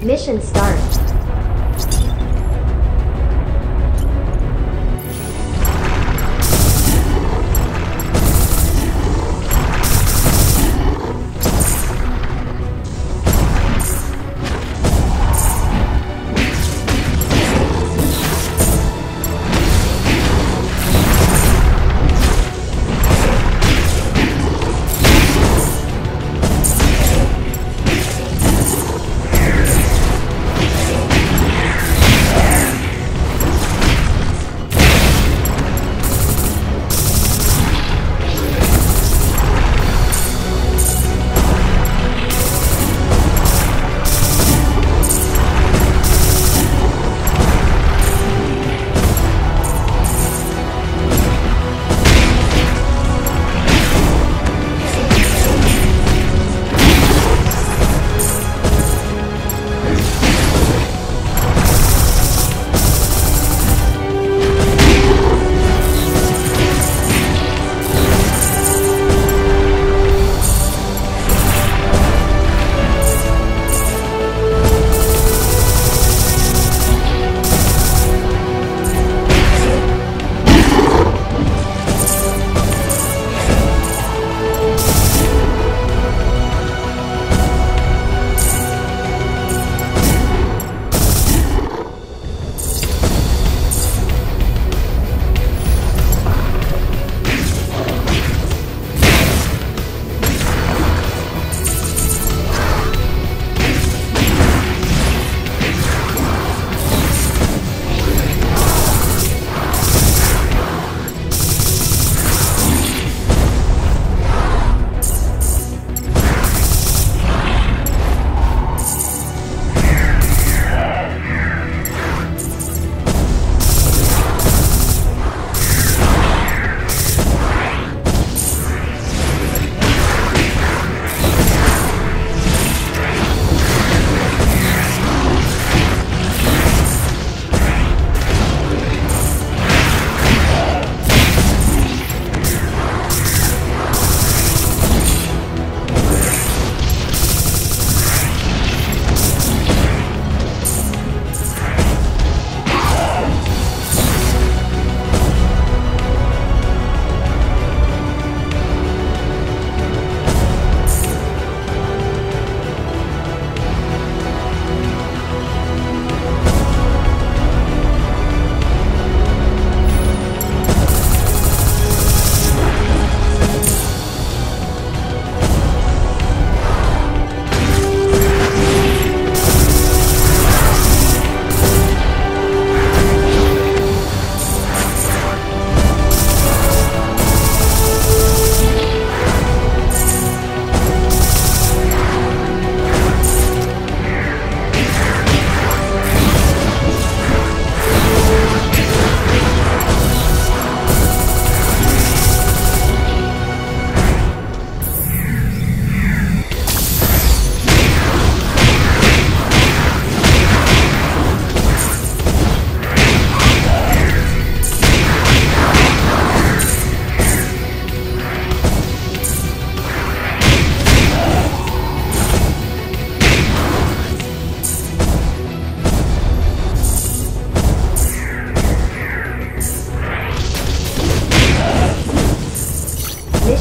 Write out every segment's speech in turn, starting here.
Mission start.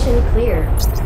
Mission clear.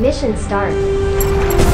Mission start.